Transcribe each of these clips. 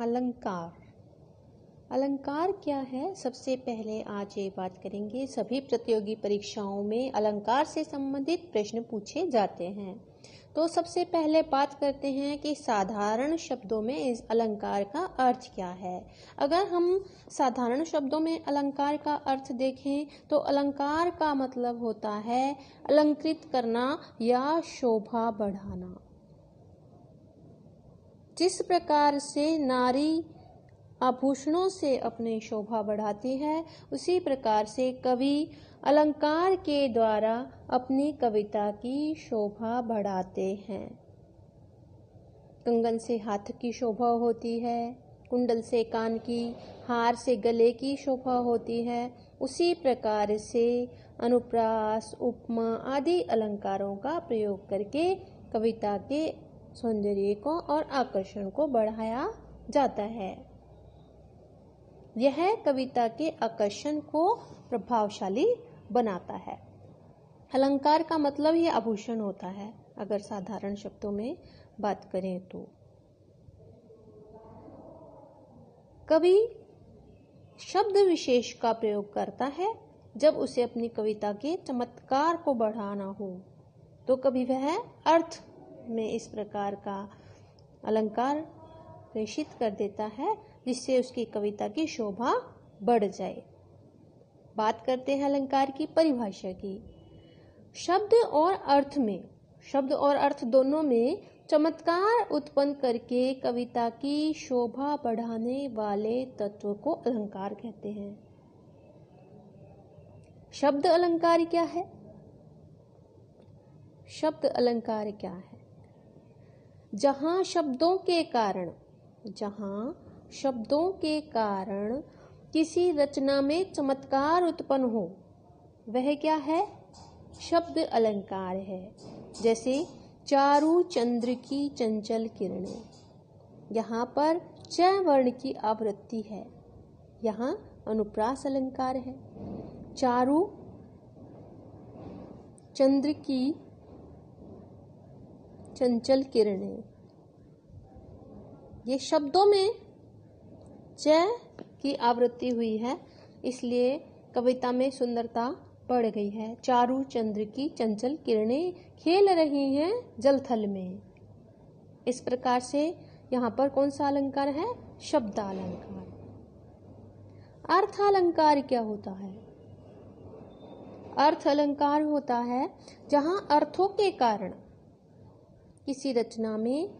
अलंकार। अलंकार क्या है? सबसे पहले आज ये बात करेंगे, सभी प्रतियोगी परीक्षाओं में अलंकार से संबंधित प्रश्न पूछे जाते हैं। तो सबसे पहले बात करते हैं कि साधारण शब्दों में इस अलंकार का अर्थ क्या है। अगर हम साधारण शब्दों में अलंकार का अर्थ देखें तो अलंकार का मतलब होता है अलंकृत करना या शोभा बढ़ाना। जिस प्रकार से नारी आभूषणों से अपनी शोभा बढ़ाती है, उसी प्रकार से कवि अलंकार के द्वारा अपनी कविता की शोभा बढ़ाते हैं। कंगन से हाथ की शोभा होती है, कुंडल से कान की, हार से गले की शोभा होती है, उसी प्रकार से अनुप्रास, उपमा आदि अलंकारों का प्रयोग करके कविता के सौंदर्य को और आकर्षण को बढ़ाया जाता है। यह कविता के आकर्षण को प्रभावशाली बनाता है। अलंकार का मतलब ही आभूषण होता है। अगर साधारण शब्दों में बात करें तो। कवि शब्द विशेष का प्रयोग करता है। जब उसे अपनी कविता के चमत्कार को बढ़ाना हो तो कभी वह अर्थ में इस प्रकार का अलंकार प्रेषित कर देता है, जिससे उसकी कविता की शोभा बढ़ जाए। बात करते हैं अलंकार की परिभाषा की। शब्द और अर्थ में, शब्द और अर्थ दोनों में चमत्कार उत्पन्न करके कविता की शोभा बढ़ाने वाले तत्व को अलंकार कहते हैं। शब्द अलंकार क्या है? शब्द अलंकार क्या है? जहाँ शब्दों के कारण, जहाँ शब्दों के कारण किसी रचना में चमत्कार उत्पन्न हो, वह क्या है? शब्द अलंकार है, जैसे चारु चंद्र की चंचल किरणें। यहाँ पर च वर्ण की आवृत्ति है, यहाँ अनुप्रास अलंकार है। चारु चंद्र की चंचल किरणें ये शब्दों में च की आवृत्ति हुई है, इसलिए कविता में सुंदरता बढ़ गई है। चारू चंद्र की चंचल किरणें खेल रही हैं जलथल में। इस प्रकार से यहाँ पर कौन सा अलंकार है? शब्दालंकार। अर्थ अलंकार क्या होता है? अर्थ अलंकार होता है जहाँ अर्थों के कारण किसी रचना में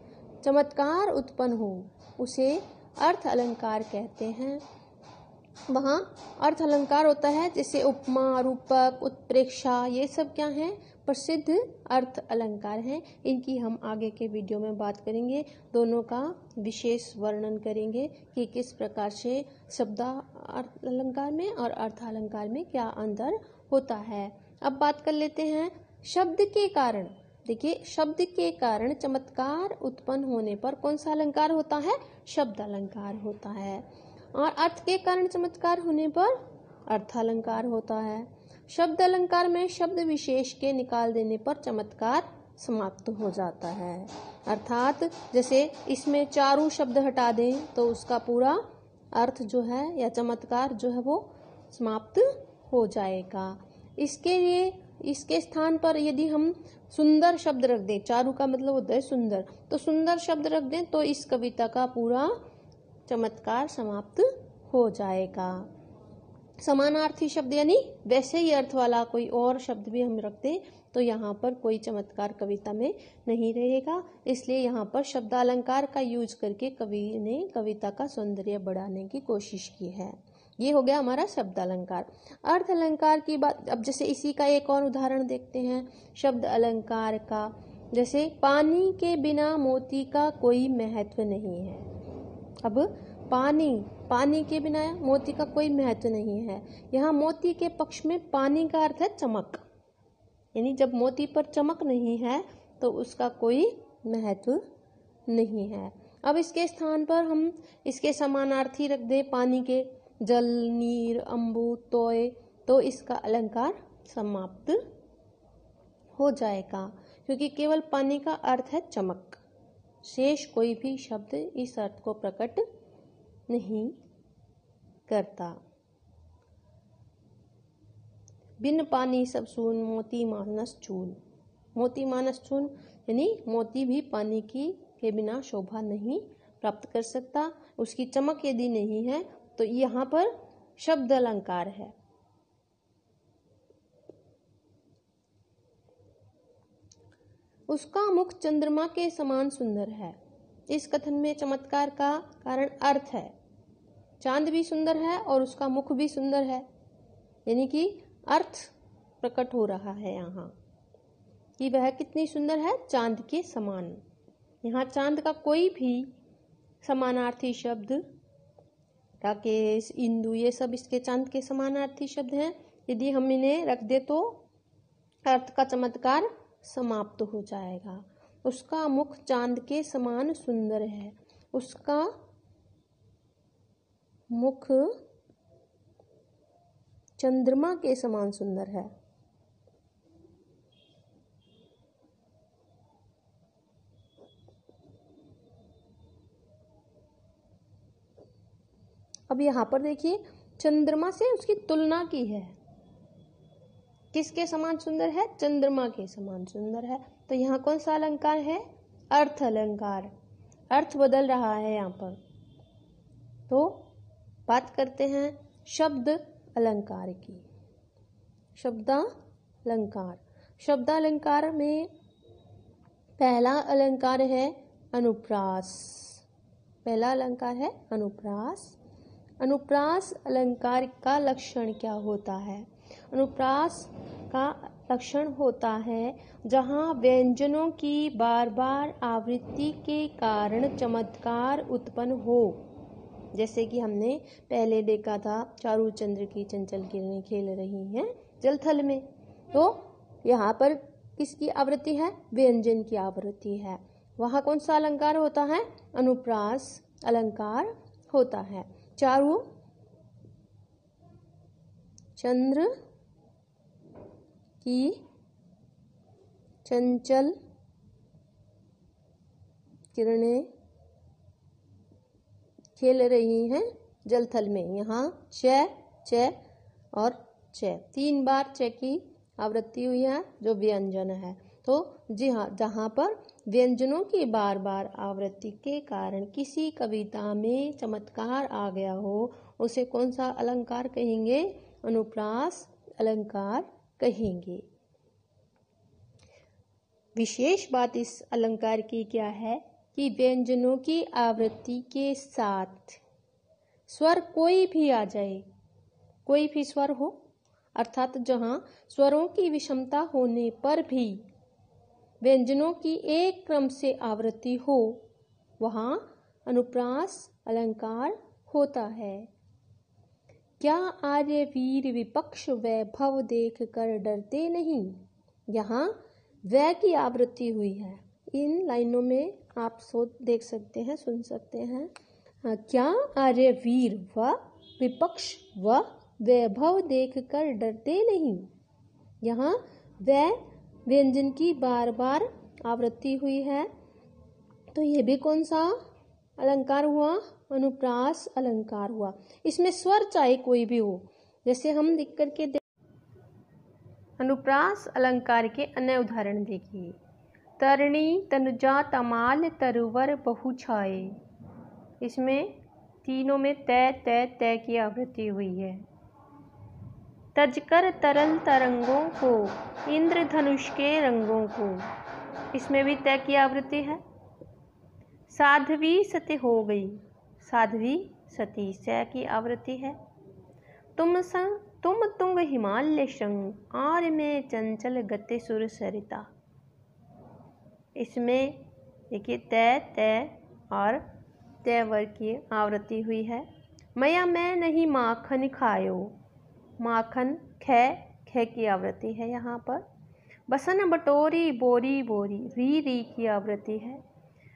चमत्कार उत्पन्न हो, उसे अर्थ अलंकार कहते हैं। वहाँ अर्थ अलंकार होता है, जैसे उपमा, रूपक, उत्प्रेक्षा, ये सब क्या हैं? प्रसिद्ध अर्थ अलंकार हैं। इनकी हम आगे के वीडियो में बात करेंगे। दोनों का विशेष वर्णन करेंगे कि किस प्रकार से शब्द अर्थ अलंकार में और अर्थ अलंकार में क्या अंतर होता है। अब बात कर लेते हैं शब्द के कारण। देखिए, शब्द के कारण चमत्कार उत्पन्न होने पर कौन सा अलंकार होता है? शब्द अलंकार होता है। और अर्थ के कारण चमत्कार होने पर अर्थ अलंकार होता है। शब्द अलंकार में शब्द विशेष के निकाल देने पर चमत्कार समाप्त हो जाता है। अर्थात, जैसे इसमें चारू शब्द हटा दें तो उसका पूरा अर्थ जो है या चमत्कार जो है वो समाप्त हो जाएगा। इसके लिए इसके स्थान पर यदि हम सुंदर शब्द रख दें, चारू का मतलब होता है सुंदर तो सुंदर शब्द रख दें तो इस कविता का पूरा चमत्कार समाप्त हो जाएगा। समानार्थी शब्द यानी वैसे ही अर्थ वाला कोई और शब्द भी हम रख दें तो यहाँ पर कोई चमत्कार कविता में नहीं रहेगा। इसलिए यहाँ पर शब्दालंकार का यूज़ करके कवि ने कविता का सौंदर्य बढ़ाने की कोशिश की है। ये हो गया हमारा शब्द अलंकार। अर्थ अलंकार की बात, अब जैसे इसी का एक और उदाहरण देखते हैं, शब्द अलंकार का। जैसे, पानी के बिना मोती का कोई महत्व नहीं है। अब, पानी पानी के बिना मोती का कोई महत्व नहीं है। यहाँ मोती के पक्ष में पानी का अर्थ है चमक। यानी जब मोती पर चमक नहीं है तो उसका कोई महत्व नहीं है। अब इसके स्थान पर हम इसके समानार्थी रख दे पानी के। जल, नीर, अम्बु, तोय तो इसका अलंकार समाप्त हो जाएगा, क्योंकि केवल पानी का अर्थ है चमक। शेष कोई भी शब्द इस अर्थ को प्रकट नहीं करता। बिन पानी सब सून, मोती मानस चून। मोती मानस चून यानी मोती भी पानी की के बिना शोभा नहीं प्राप्त कर सकता। उसकी चमक यदि नहीं है तो यहाँ पर शब्द अलंकार है। उसका मुख चंद्रमा के समान सुंदर है। इस कथन में चमत्कार का कारण अर्थ है। चाँद भी सुंदर है और उसका मुख भी सुंदर है। यानी कि अर्थ प्रकट हो रहा है यहाँ। कि वह कितनी सुंदर है? चाँद के समान। यहाँ चाँद का कोई भी समानार्थी शब्द राकेश, इंदु, ये सब इसके चाँद के समानार्थी शब्द हैं। यदि हम इन्हें रख दे तो अर्थ का चमत्कार समाप्त हो जाएगा। उसका मुख चाँद के समान सुंदर है। उसका मुख चंद्रमा के समान सुंदर है। अब यहाँ पर देखिए, चंद्रमा से उसकी तुलना की है। किसके समान सुंदर है? चंद्रमा के समान सुंदर है। तो यहाँ कौन सा अलंकार है? अर्थ अलंकार। अर्थ बदल रहा है यहाँ पर। तो बात करते हैं शब्द अलंकार की। शब्दालंकार। शब्दालंकार में पहला अलंकार है अनुप्रास। पहला अलंकार है अनुप्रास। अनुप्रास अलंकार का लक्षण क्या होता है? अनुप्रास का लक्षण होता है जहाँ व्यंजनों की बार बार आवृत्ति के कारण चमत्कार उत्पन्न हो। जैसे कि हमने पहले देखा था, चारू चंद्र की चंचल किरणें खेल रही हैं जलथल में। तो यहाँ पर किसकी आवृत्ति है? व्यंजन की आवृत्ति है। वहाँ कौन सा अलंकार होता है? अनुप्रास अलंकार होता है। चारू चंद्र की चंचल किरणें खेल रही हैं जलथल में। यहाँ च च और च तीन बार च की आवृत्ति हुई है, जो व्यंजन है। तो जी हाँ जहाँ पर व्यंजनों की बार बार आवृत्ति के कारण किसी कविता में चमत्कार आ गया हो, उसे कौन सा अलंकार कहेंगे? अनुप्रास अलंकार कहेंगे। विशेष बात इस अलंकार की क्या है? कि व्यंजनों की आवृत्ति के साथ स्वर कोई भी आ जाए, कोई भी स्वर हो, अर्थात जहाँ स्वरों की विषमता होने पर भी व्यंजनों की एक क्रम से आवृत्ति हो वहाँ अनुप्रास अलंकार होता है। क्या आर्य वीर विपक्ष वैभव देख कर डरते नहीं? यहाँ वै की आवृत्ति हुई है। इन लाइनों में आप सो देख सकते हैं सुन सकते हैं। हाँ, क्या आर्य वीर व विपक्ष व वैभव देख कर डरते नहीं? यहाँ वै व्यंजन की बार बार आवृत्ति हुई है। तो ये भी कौन सा अलंकार हुआ, अनुप्रास अलंकार हुआ। इसमें स्वर चाहे कोई भी हो, जैसे हम लिख करके अनुप्रास अलंकार के अन्य उदाहरण देखिए। तरणी तनुजा तमाल तरुवर बहु छाए। इसमें तीनों में तय तय तय की आवृत्ति हुई है। तजकर तरल तरंगों को, इंद्रधनुष के रंगों को। इसमें भी तय की आवृत्ति है। साध्वी सत्य हो गई। साध्वी सती स की आवृत्ति है। तुम संग तुम तुंग हिमालय संग आर में चंचल गति सुर सरिता। इसमें देखिए तय तय और तय वर्ग की आवृत्ति हुई है। मया मैं नहीं माखन खायो। माखन, ख ख की आवृत्ति है यहाँ पर। बसन बटोरी बोरी बोरी, री री की आवृत्ति है।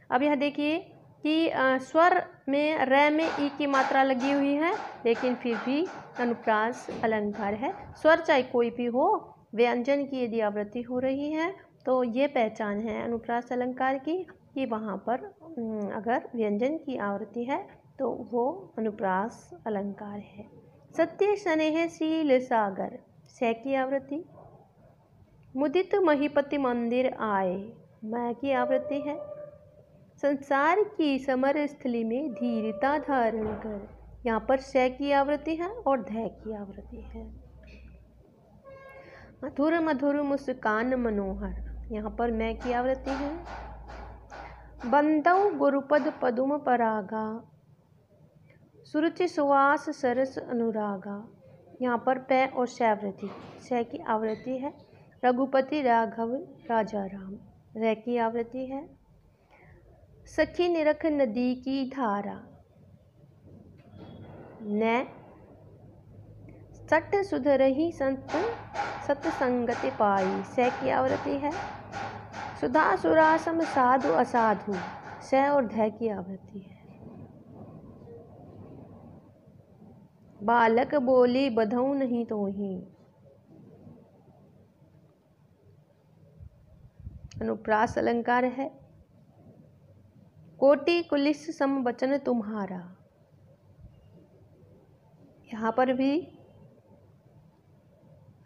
अब यह देखिए कि स्वर में र में ई की मात्रा लगी हुई है, लेकिन फिर भी अनुप्रास अलंकार है। स्वर चाहे कोई भी हो, व्यंजन की यदि आवृत्ति हो रही है तो ये पहचान है अनुप्रास अलंकार की कि वहाँ पर अगर व्यंजन की आवृत्ति है तो वो अनुप्रास अलंकार है। सत्य स्नेह शील सागर सै की आवृत्ति। मुदित महीपति मंदिर आए मैं की आवृत्ति है। संसार की समर स्थली में धीरता धारण कर, यहाँ पर स की आवृत्ति है और ध की आवृत्ति है। मधुर मधुर मुस्कान मनोहर, यहाँ पर मैं की आवृत्ति है। बंदव गुरुपद पदुम परागा सुरुचि सुवास सरस अनुरागा। यहाँ पर पै और शैवृत्ति स की आवृत्ति है। रघुपति राघव, राजा राम। रै की आवृत्ति है। सखी निरख नदी की धारा। न। सट सुधरही संत सतसंगति पाई। स की आवृत्ति है। सुधा सुरासम साधु असाधु। स और ध की आवृत्ति है। बालक बोली, बधऊ नहीं तो ही। अनुप्रास अलंकार है। कोटि कुलिस सम बचन तुम्हारा। यहाँ पर भी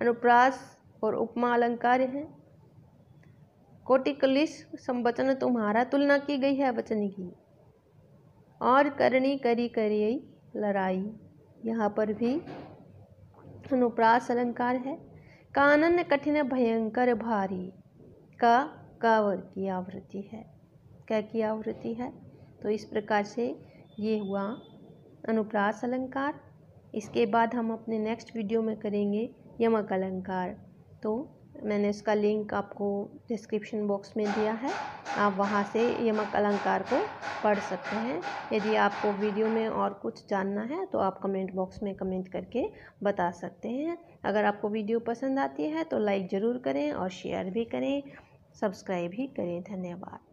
अनुप्रास और उपमा अलंकार है। कोटि कलिश संवचन तुम्हारा तुलना की गई है वचन की। और करनी करी करी लड़ाई। यहाँ पर भी अनुप्रास अलंकार है। कानन कठिन भयंकर भारी का कावर की आवृत्ति है। क्या की आवृत्ति है? तो इस प्रकार से ये हुआ अनुप्रास अलंकार। इसके बाद हम अपने नेक्स्ट वीडियो में करेंगे यमक अलंकार। तो मैंने इसका लिंक आपको डिस्क्रिप्शन बॉक्स में दिया है। आप वहाँ से यमक अलंकार को पढ़ सकते हैं। यदि आपको वीडियो में और कुछ जानना है तो आप कमेंट बॉक्स में कमेंट करके बता सकते हैं। अगर आपको वीडियो पसंद आती है तो लाइक ज़रूर करें और शेयर भी करें। सब्सक्राइब भी करें। धन्यवाद।